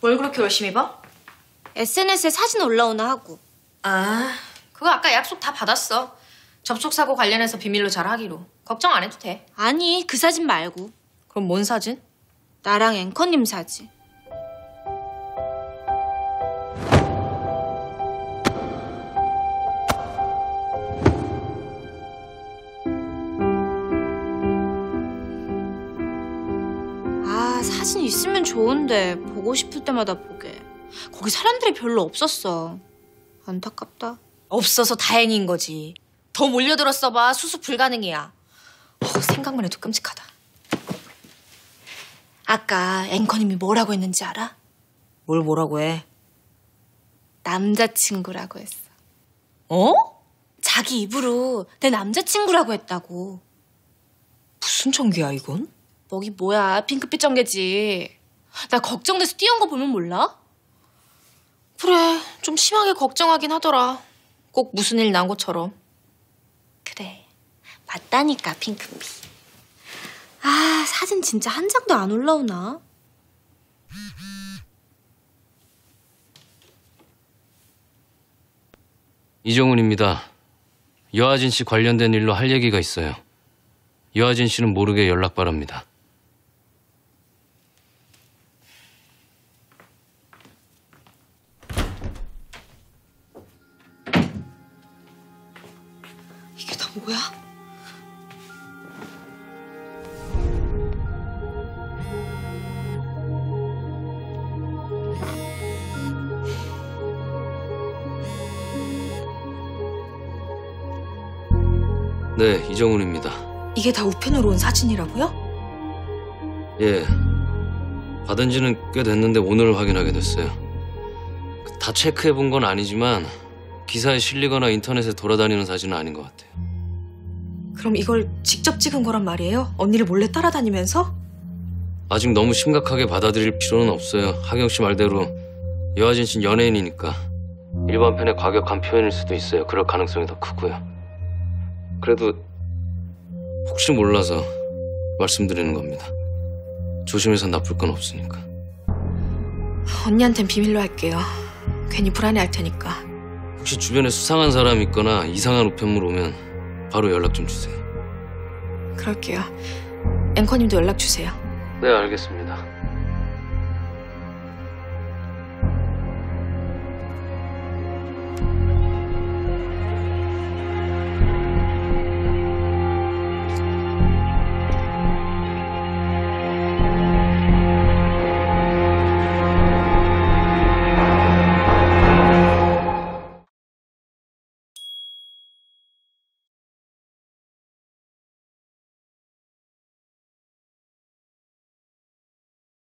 뭘 그렇게 열심히 봐? SNS에 사진 올라오나 하고. 아, 그거 아까 약속 다 받았어. 접촉 사고 관련해서 비밀로 잘 하기로. 걱정 안 해도 돼. 아니, 그 사진 말고. 그럼 뭔 사진? 나랑 앵커님 사진. 아, 사진 있으면 좋은데 보고 싶을 때마다 보게. 거기 사람들이 별로 없었어. 안타깝다. 없어서 다행인 거지. 더 몰려들었어 봐. 수습 불가능이야. 어, 생각만 해도 끔찍하다. 아까 앵커님이 뭐라고 했는지 알아? 뭘 뭐라고 해? 남자친구라고 했어. 어? 자기 입으로 내 남자친구라고 했다고. 무슨 전기야 이건? 먹이 뭐야 핑크빛 전개지. 나 걱정돼서 뛰어온 거 보면 몰라? 그래, 좀 심하게 걱정하긴 하더라. 꼭 무슨 일 난 것처럼. 그래 맞다니까 핑크빛. 아 사진 진짜 한 장도 안 올라오나? 이정훈입니다. 여하진 씨 관련된 일로 할 얘기가 있어요. 여하진 씨는 모르게 연락 바랍니다. 뭐야? 네, 이정훈입니다. 이게 다 우편으로 온 사진이라고요? 예. 받은 지는 꽤 됐는데 오늘 확인하게 됐어요. 다 체크해 본 건 아니지만 기사에 실리거나 인터넷에 돌아다니는 사진은 아닌 것 같아요. 그럼 이걸 직접 찍은 거란 말이에요? 언니를 몰래 따라다니면서? 아직 너무 심각하게 받아들일 필요는 없어요. 하경 씨 말대로 여하진 씨는 연예인이니까 일반 편의 과격한 표현일 수도 있어요. 그럴 가능성이 더 크고요. 그래도 혹시 몰라서 말씀드리는 겁니다. 조심해서 나쁠 건 없으니까. 언니한텐 비밀로 할게요. 괜히 불안해할 테니까. 혹시 주변에 수상한 사람 있거나 이상한 우편물 오면 바로 연락 좀 주세요. 그럴게요. 앵커님도 연락 주세요. 네, 알겠습니다.